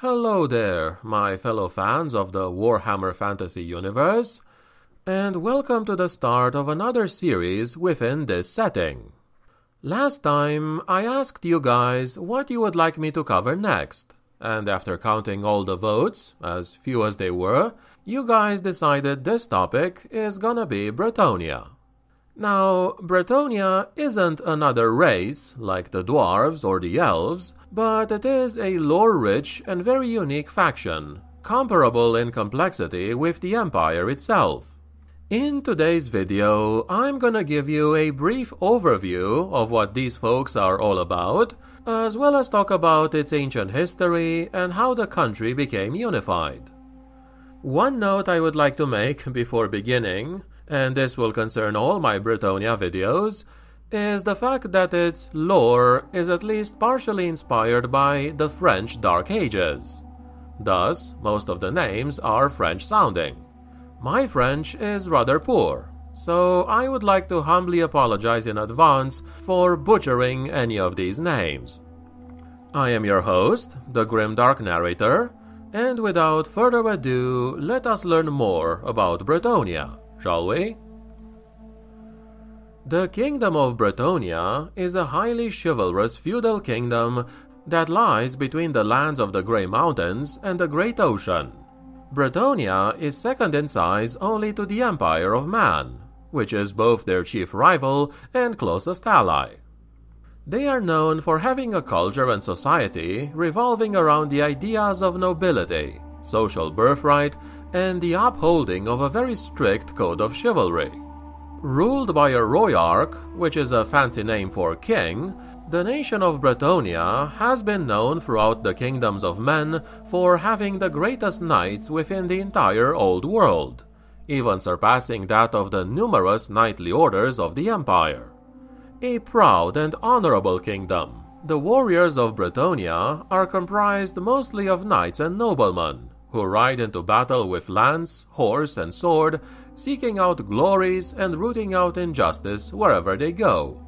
Hello there, my fellow fans of the Warhammer Fantasy Universe, and welcome to the start of another series within this setting. Last time, I asked you guys what you would like me to cover next, and after counting all the votes, as few as they were, you guys decided this topic is gonna be Bretonnia. Now, Bretonnia isn't another race like the dwarves or the elves, but it is a lore rich and very unique faction, comparable in complexity with the Empire itself. In today's video, I'm gonna give you a brief overview of what these folks are all about, as well as talk about its ancient history and how the country became unified. One note I would like to make before beginning and this will concern all my Bretonnia videos, is the fact that its lore is at least partially inspired by the French Dark Ages. Thus, most of the names are French sounding. My French is rather poor, so I would like to humbly apologize in advance for butchering any of these names. I am your host, the Grimdark Narrator, and without further ado, let us learn more about Bretonnia shall we? The Kingdom of Bretonnia is a highly chivalrous feudal kingdom that lies between the lands of the Grey Mountains and the Great Ocean. Bretonnia is second in size only to the Empire of Man, which is both their chief rival and closest ally. They are known for having a culture and society revolving around the ideas of nobility, social birthright, and the upholding of a very strict code of chivalry. Ruled by a royarch, which is a fancy name for king, the nation of Bretonnia has been known throughout the kingdoms of men for having the greatest knights within the entire Old World, even surpassing that of the numerous knightly orders of the Empire. A proud and honorable kingdom, the warriors of Bretonnia are comprised mostly of knights and noblemen, who ride into battle with lance, horse, and sword, seeking out glories and rooting out injustice wherever they go.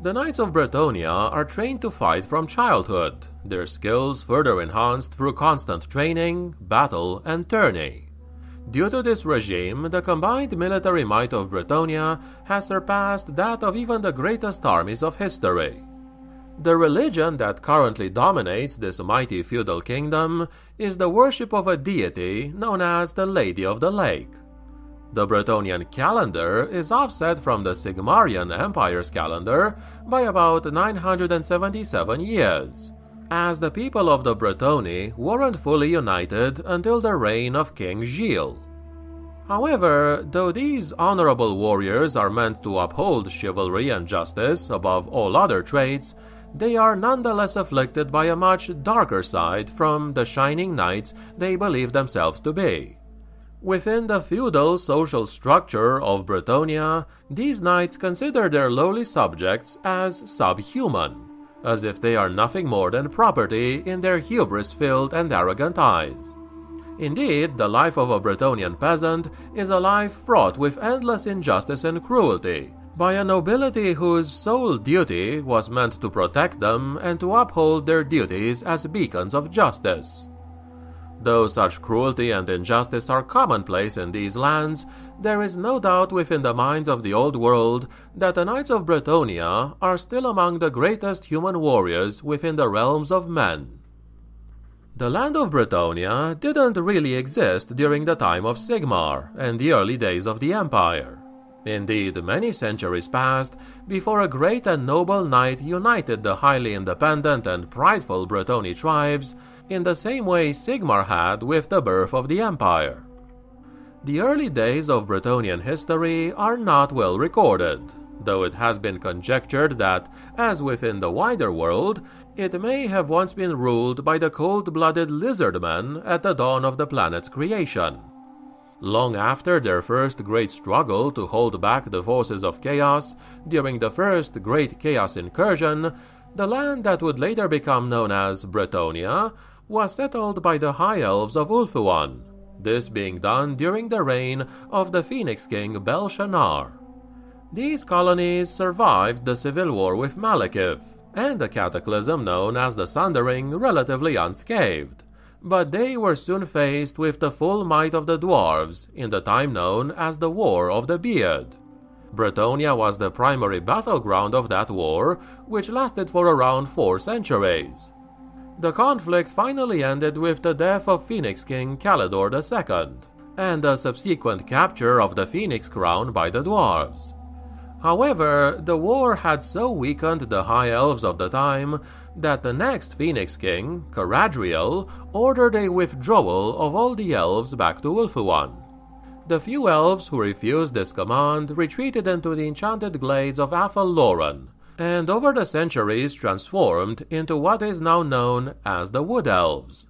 The Knights of Bretonnia are trained to fight from childhood, their skills further enhanced through constant training, battle, and tourney. Due to this regime, the combined military might of Bretonnia has surpassed that of even the greatest armies of history. The religion that currently dominates this mighty feudal kingdom is the worship of a deity known as the Lady of the Lake. The Bretonnian calendar is offset from the Sigmarian Empire's calendar by about 977 years, as the people of the Bretonni weren't fully united until the reign of King Gilles. However, though these honorable warriors are meant to uphold chivalry and justice above all other traits, they are nonetheless afflicted by a much darker side from the shining knights they believe themselves to be. Within the feudal social structure of Bretonnia, these knights consider their lowly subjects as subhuman, as if they are nothing more than property in their hubris filled and arrogant eyes. Indeed, the life of a Bretonnian peasant is a life fraught with endless injustice and cruelty, by a nobility whose sole duty was meant to protect them and to uphold their duties as beacons of justice. Though such cruelty and injustice are commonplace in these lands, there is no doubt within the minds of the old world that the Knights of Bretonnia are still among the greatest human warriors within the realms of men. The land of Bretonnia didn't really exist during the time of Sigmar and the early days of the Empire. Indeed, many centuries passed before a great and noble knight united the highly independent and prideful Bretonni tribes in the same way Sigmar had with the birth of the empire. The early days of Bretonnian history are not well recorded, though it has been conjectured that, as within the wider world, it may have once been ruled by the cold blooded lizardmen at the dawn of the planet's creation. Long after their first great struggle to hold back the forces of chaos during the first Great Chaos Incursion, the land that would later become known as Bretonnia was settled by the High Elves of Ulthuan, this being done during the reign of the Phoenix King Bel Shanaar. These colonies survived the civil war with Malekith and the cataclysm known as the Sundering relatively unscathed but they were soon faced with the full might of the dwarves in the time known as the War of the Beard. Bretonnia was the primary battleground of that war, which lasted for around four centuries. The conflict finally ended with the death of Phoenix King Caledor II, and the subsequent capture of the Phoenix Crown by the dwarves. However, the war had so weakened the High Elves of the time that the next Phoenix King, Caradriel, ordered a withdrawal of all the elves back to Ulthuan. The few elves who refused this command retreated into the enchanted glades of Athel Loren, and over the centuries transformed into what is now known as the Wood Elves.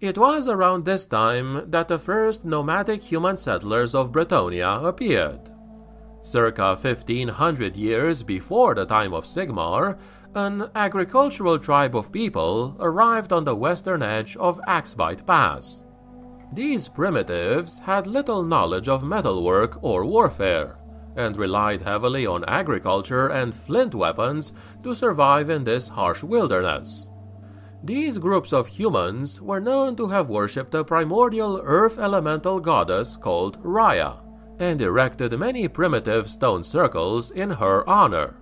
It was around this time that the first nomadic human settlers of Bretonnia appeared. Circa 1500 years before the time of Sigmar, an agricultural tribe of people arrived on the western edge of Axbite Pass. These primitives had little knowledge of metalwork or warfare, and relied heavily on agriculture and flint weapons to survive in this harsh wilderness. These groups of humans were known to have worshipped a primordial earth elemental goddess called Rhya and erected many primitive stone circles in her honor.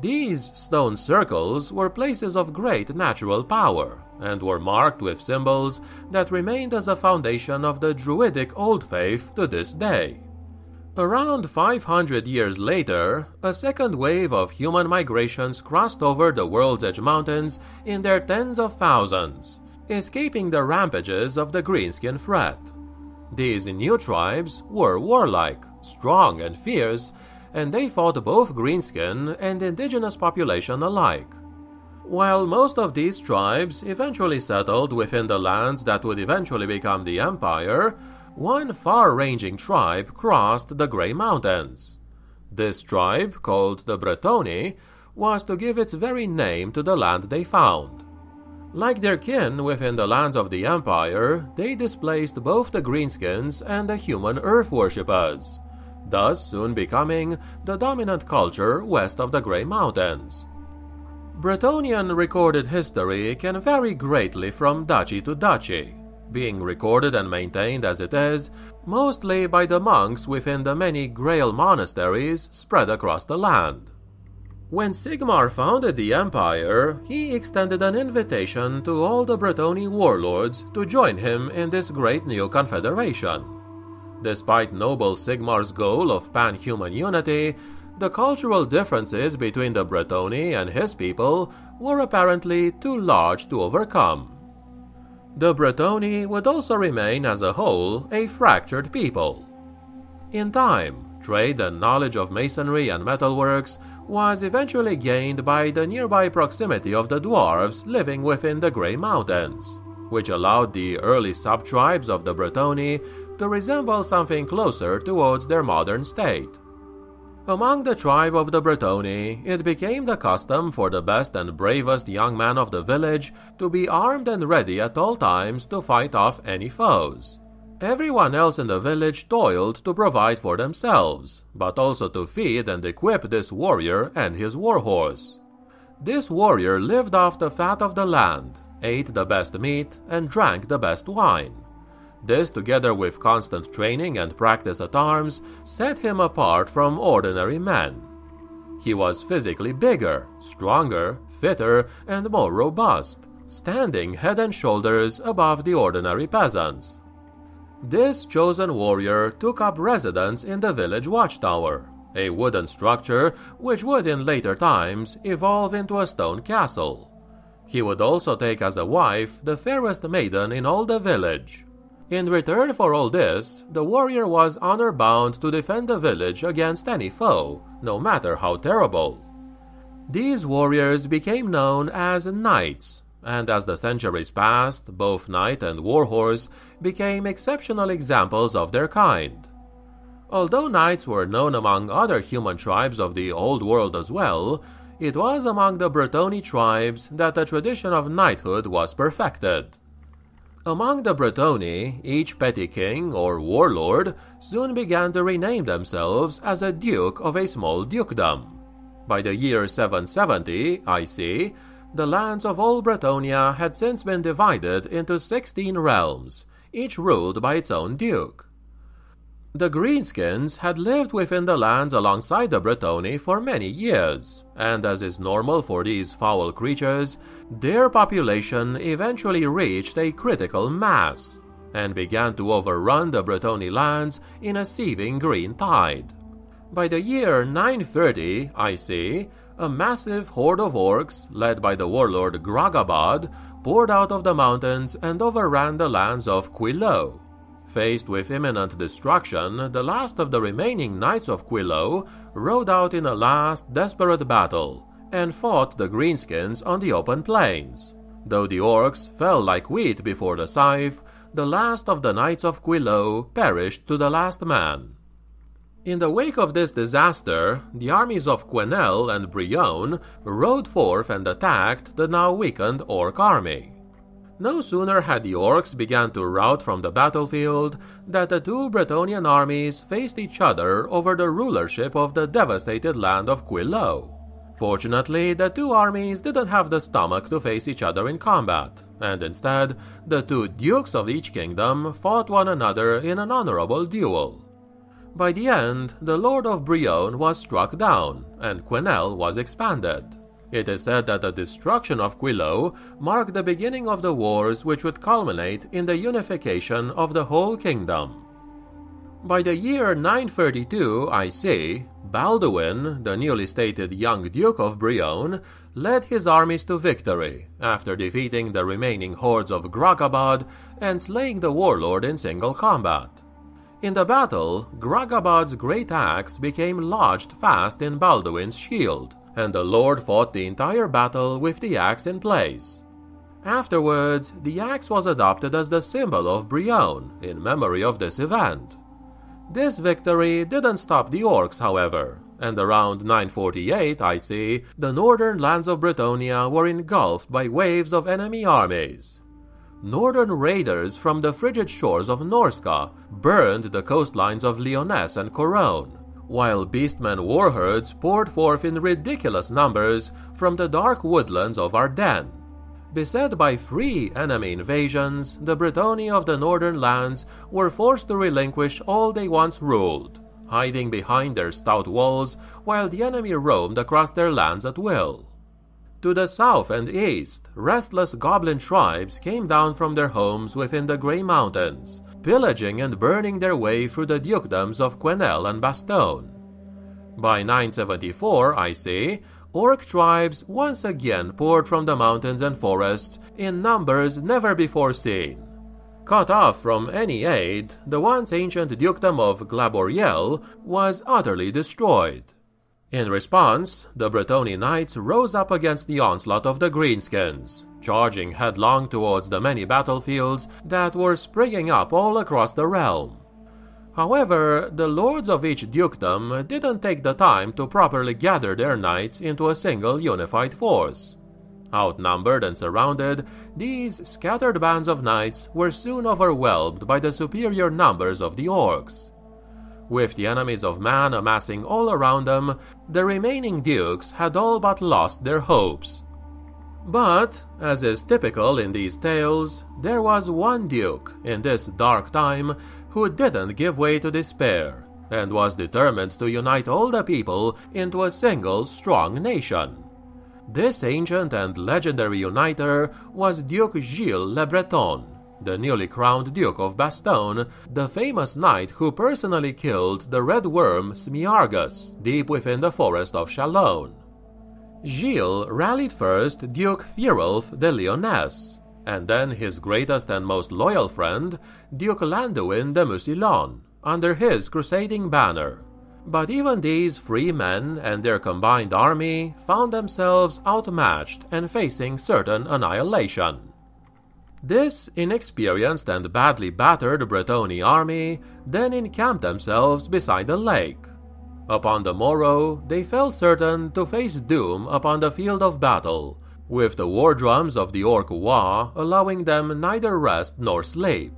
These stone circles were places of great natural power and were marked with symbols that remained as a foundation of the Druidic Old Faith to this day. Around 500 years later, a second wave of human migrations crossed over the World's Edge Mountains in their tens of thousands, escaping the rampages of the Greenskin threat. These new tribes were warlike, strong, and fierce, and they fought both greenskin and indigenous population alike. While most of these tribes eventually settled within the lands that would eventually become the Empire, one far ranging tribe crossed the Grey Mountains. This tribe, called the Bretonni, was to give its very name to the land they found. Like their kin within the lands of the Empire, they displaced both the Greenskins and the human Earth worshippers, thus soon becoming the dominant culture west of the Grey Mountains. Bretonnian recorded history can vary greatly from duchy to duchy, being recorded and maintained as it is mostly by the monks within the many Grail monasteries spread across the land. When Sigmar founded the empire, he extended an invitation to all the Bretonni warlords to join him in this great new confederation. Despite noble Sigmar's goal of pan-human unity, the cultural differences between the Bretonni and his people were apparently too large to overcome. The Bretonni would also remain as a whole a fractured people. In time, trade and knowledge of masonry and metalworks was eventually gained by the nearby proximity of the dwarves living within the Grey Mountains, which allowed the early sub-tribes of the Bretonni to resemble something closer towards their modern state. Among the tribe of the Bretonni, it became the custom for the best and bravest young man of the village to be armed and ready at all times to fight off any foes. Everyone else in the village toiled to provide for themselves, but also to feed and equip this warrior and his warhorse. This warrior lived off the fat of the land, ate the best meat, and drank the best wine. This, together with constant training and practice at arms, set him apart from ordinary men. He was physically bigger, stronger, fitter, and more robust, standing head and shoulders above the ordinary peasants. This chosen warrior took up residence in the village watchtower, a wooden structure which would in later times evolve into a stone castle. He would also take as a wife the fairest maiden in all the village. In return for all this, the warrior was honor bound to defend the village against any foe, no matter how terrible. These warriors became known as knights, and as the centuries passed, both knight and warhorse became exceptional examples of their kind. Although knights were known among other human tribes of the Old World as well, it was among the Bretonni tribes that the tradition of knighthood was perfected. Among the Bretonni, each petty king or warlord soon began to rename themselves as a duke of a small dukedom. By the year 770 IC, the lands of all Bretonnia had since been divided into 16 realms, each ruled by its own duke. The Greenskins had lived within the lands alongside the Bretonni for many years, and as is normal for these foul creatures, their population eventually reached a critical mass and began to overrun the Bretonni lands in a seething green tide. By the year 930 IC, a massive horde of orcs, led by the warlord Gragabad, poured out of the mountains and overran the lands of Quillo. Faced with imminent destruction, the last of the remaining knights of Quillo rode out in a last desperate battle and fought the Greenskins on the open plains. Though the orcs fell like wheat before the scythe, the last of the knights of Quillo perished to the last man. In the wake of this disaster, the armies of Quenelles and Brionne rode forth and attacked the now weakened Orc army. No sooner had the orcs begun to rout from the battlefield that the two Bretonnian armies faced each other over the rulership of the devastated land of Quillo. Fortunately, the two armies didn't have the stomach to face each other in combat, and instead, the two dukes of each kingdom fought one another in an honorable duel. By the end, the Lord of Brionne was struck down, and Quenelles was expanded. It is said that the destruction of Quillo marked the beginning of the wars which would culminate in the unification of the whole kingdom. By the year 932 IC, Balduin, the newly stated young Duke of Brionne, led his armies to victory after defeating the remaining hordes of Gragabad and slaying the warlord in single combat. In the battle, Gragabad's great axe became lodged fast in Balduin's shield, and the Lord fought the entire battle with the axe in place. Afterwards, the axe was adopted as the symbol of Brionne in memory of this event. This victory didn't stop the orcs, however, and around 948 IC, the northern lands of Bretonnia were engulfed by waves of enemy armies. Northern raiders from the frigid shores of Norsca burned the coastlines of Lyonesse and Couronne, while beastmen warherds poured forth in ridiculous numbers from the dark woodlands of Ardennes. Beset by three enemy invasions, the Bretonni of the northern lands were forced to relinquish all they once ruled, hiding behind their stout walls while the enemy roamed across their lands at will. To the south and east, restless goblin tribes came down from their homes within the Grey Mountains, pillaging and burning their way through the dukedoms of Quenelles and Bastonne. By 974 IC, Orc tribes once again poured from the mountains and forests in numbers never before seen. Cut off from any aid, the once ancient dukedom of Glanborielle was utterly destroyed. In response, the Bretonni knights rose up against the onslaught of the Greenskins, charging headlong towards the many battlefields that were springing up all across the realm. However, the lords of each dukedom didn't take the time to properly gather their knights into a single unified force. Outnumbered and surrounded, these scattered bands of knights were soon overwhelmed by the superior numbers of the orcs. With the enemies of man amassing all around them, the remaining dukes had all but lost their hopes. But, as is typical in these tales, there was one duke in this dark time who didn't give way to despair and was determined to unite all the people into a single strong nation. This ancient and legendary uniter was Duke Gilles Le Breton, the newly crowned Duke of Bastonne, the famous knight who personally killed the red worm Smearghus deep within the forest of Chalone. Gilles rallied first Duke Thierulf de Lyonesse, and then his greatest and most loyal friend, Duke Landuin de Musillon, under his crusading banner. But even these free men and their combined army found themselves outmatched and facing certain annihilation. This inexperienced and badly battered Bretonni army then encamped themselves beside a lake. Upon the morrow, they felt certain to face doom upon the field of battle, with the war drums of the Orc Waaagh allowing them neither rest nor sleep.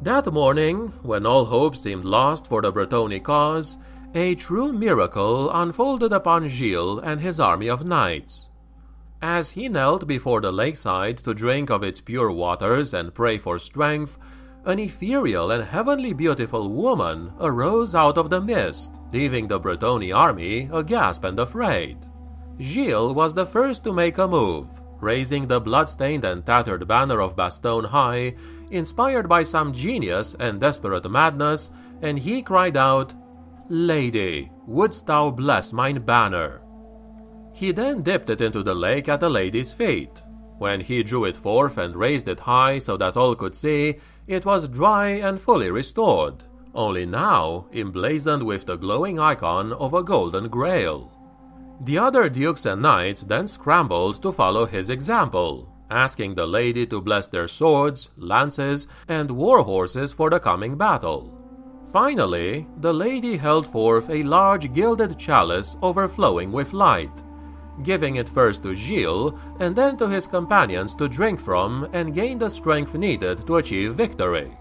That morning, when all hope seemed lost for the Bretonni cause, a true miracle unfolded upon Gilles and his army of knights. As he knelt before the lakeside to drink of its pure waters and pray for strength, an ethereal and heavenly beautiful woman arose out of the mist, leaving the Bretonni army aghast and afraid. Gilles was the first to make a move, raising the blood-stained and tattered banner of Bastonne high, inspired by some genius and desperate madness, and he cried out, Lady, wouldst thou bless mine banner? He then dipped it into the lake at the lady's feet. When he drew it forth and raised it high so that all could see, it was dry and fully restored, only now emblazoned with the glowing icon of a golden grail. The other dukes and knights then scrambled to follow his example, asking the lady to bless their swords, lances, and war horses for the coming battle. Finally, the lady held forth a large gilded chalice overflowing with light, giving it first to Gilles and then to his companions to drink from and gain the strength needed to achieve victory.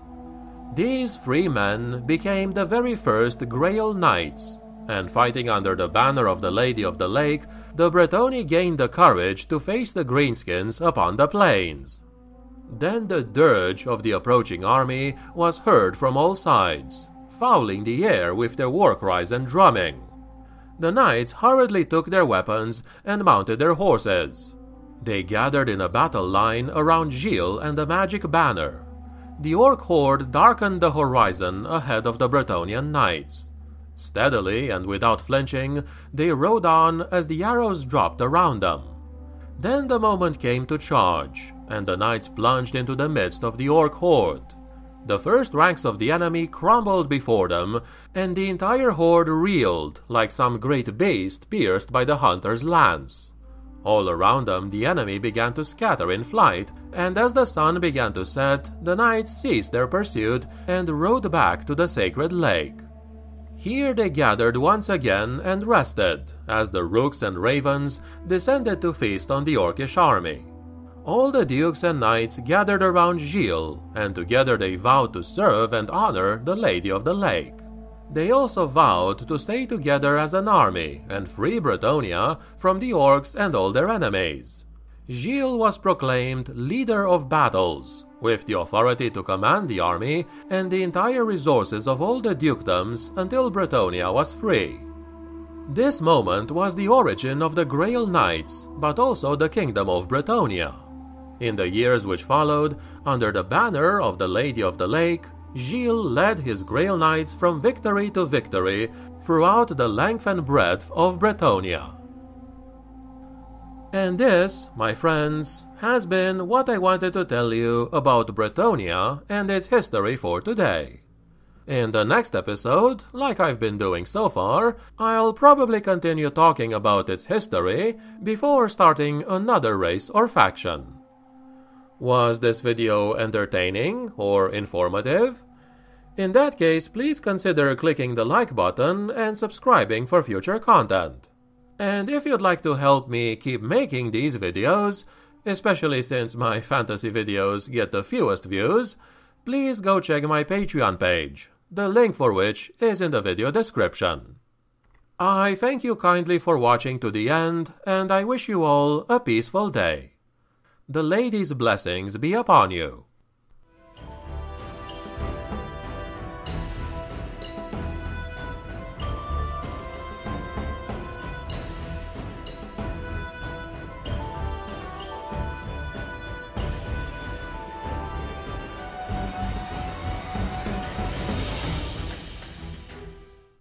These three men became the very first Grail Knights, and fighting under the banner of the Lady of the Lake, the Bretonni gained the courage to face the Greenskins upon the plains. Then the dirge of the approaching army was heard from all sides, fouling the air with their war cries and drumming. The knights hurriedly took their weapons and mounted their horses. They gathered in a battle line around Gilles and the magic banner. The orc horde darkened the horizon ahead of the Bretonnian knights. Steadily and without flinching, they rode on as the arrows dropped around them. Then the moment came to charge, and the knights plunged into the midst of the orc horde. The first ranks of the enemy crumbled before them, and the entire horde reeled like some great beast pierced by the hunter's lance. All around them the enemy began to scatter in flight, and as the sun began to set, the knights ceased their pursuit and rode back to the sacred lake. Here they gathered once again and rested, as the rooks and ravens descended to feast on the Orcish army. All the dukes and knights gathered around Gilles, and together they vowed to serve and honor the Lady of the Lake. They also vowed to stay together as an army and free Bretonnia from the orcs and all their enemies. Gilles was proclaimed leader of battles, with the authority to command the army and the entire resources of all the dukedoms until Bretonnia was free. This moment was the origin of the Grail Knights, but also the Kingdom of Bretonnia. In the years which followed, under the banner of the Lady of the Lake, Gilles led his Grail Knights from victory to victory throughout the length and breadth of Bretonnia. And this, my friends, has been what I wanted to tell you about Bretonnia and its history for today. In the next episode, like I've been doing so far, I'll probably continue talking about its history before starting another race or faction. Was this video entertaining or informative? In that case, please consider clicking the like button and subscribing for future content. And if you'd like to help me keep making these videos, especially since my fantasy videos get the fewest views, please go check my Patreon page, the link for which is in the video description. I thank you kindly for watching to the end, and I wish you all a peaceful day. The lady's blessings be upon you.